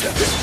Hunter.